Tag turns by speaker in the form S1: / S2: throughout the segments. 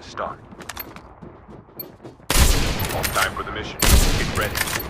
S1: to start. Time for the mission. Get ready.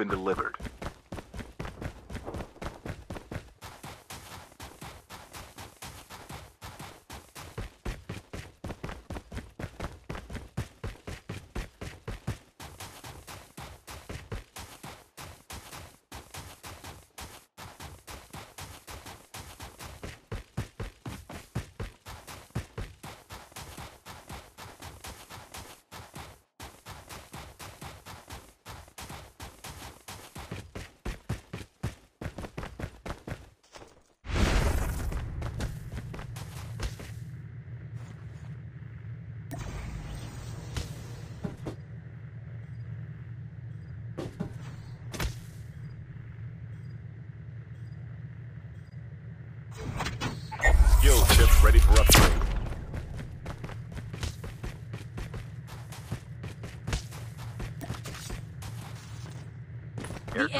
S1: Been delivered. Skill chip ready for upgrade.
S2: The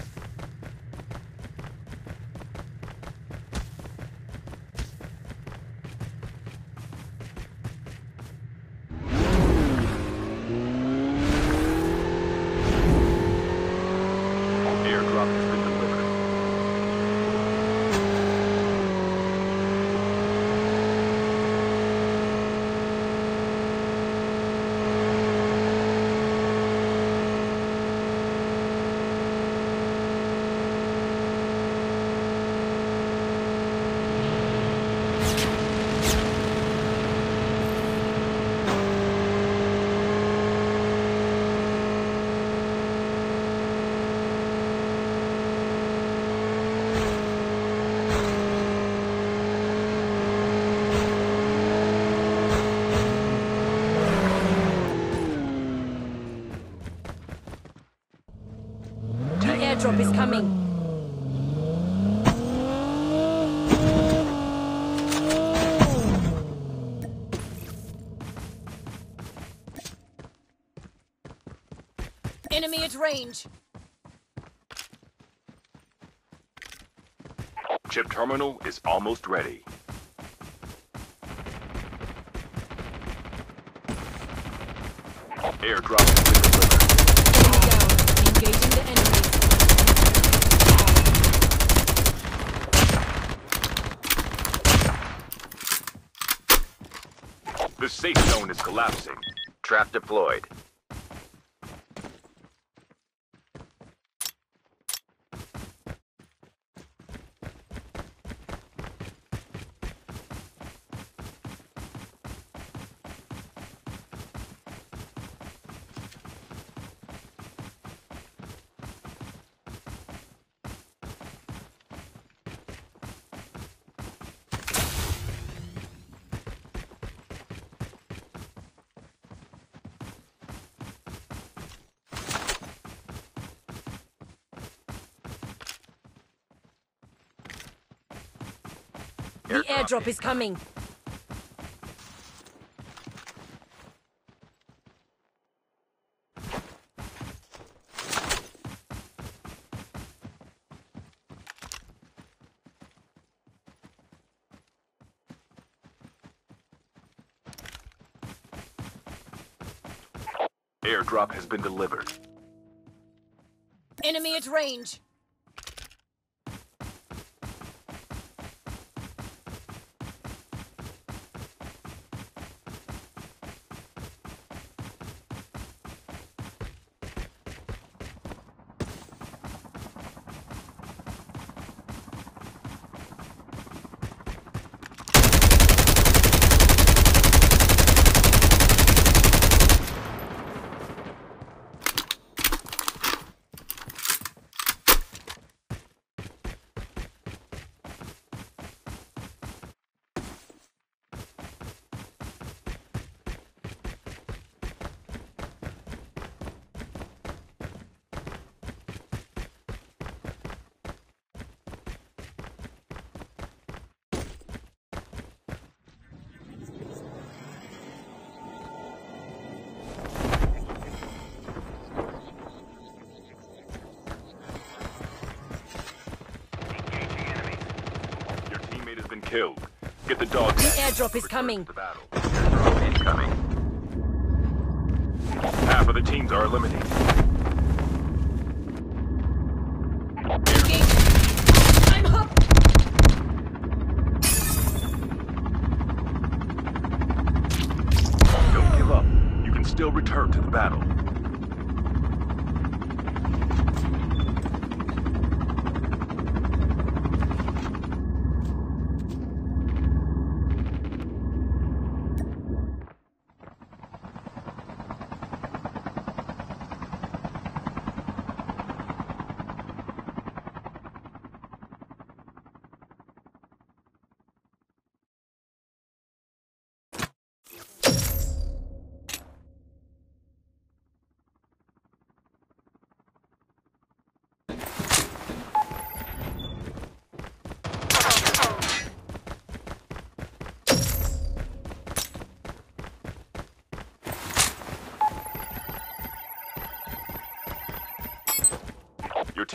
S1: airdrop
S2: is coming. Enemy at range.
S1: Chip terminal is almost ready. Airdrop
S2: The
S1: safe zone is collapsing. Trap deployed.
S2: The airdrop is coming.
S1: Airdrop has been delivered.
S2: Enemy at range.
S1: Killed. Get the dog
S2: The airdrop is coming.
S1: the battle. Airdrop incoming. Half of the teams are eliminated. Don't give up. You can still return to the battle.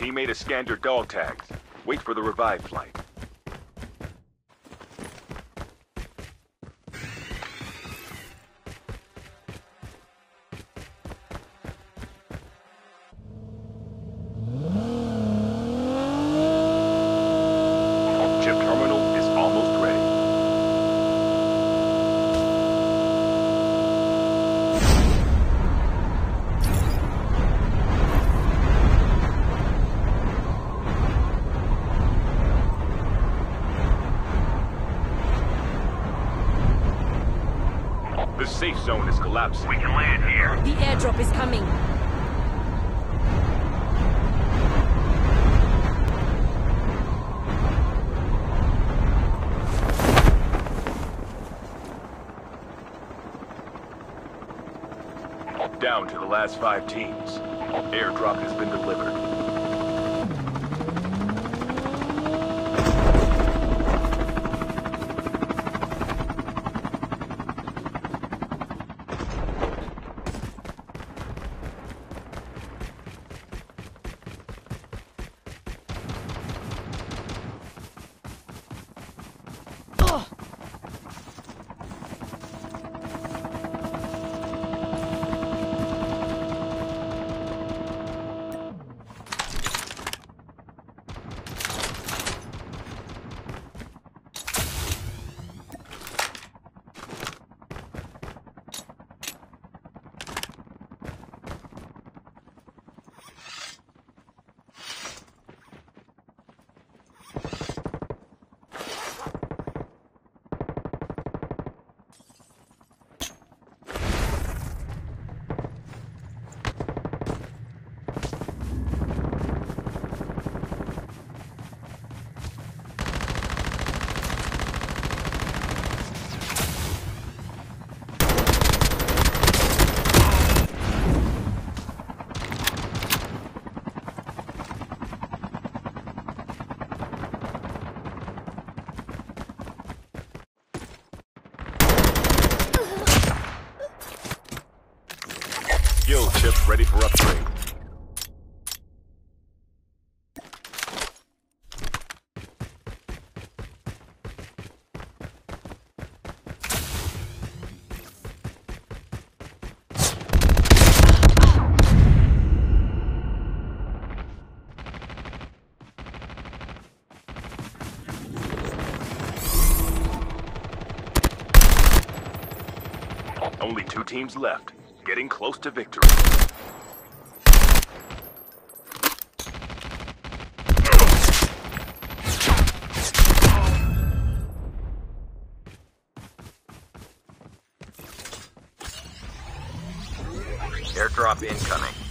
S1: Your made has scanned your dog tags. Wait for the revive flight. Chip terminal is almost ready. The safe zone is collapsing.
S3: We can land here.
S2: The airdrop is coming.
S1: Down to the last five teams. Airdrop has been delivered. Skill chip ready for upgrade. Only two teams left. Getting close to victory. Airdrop incoming.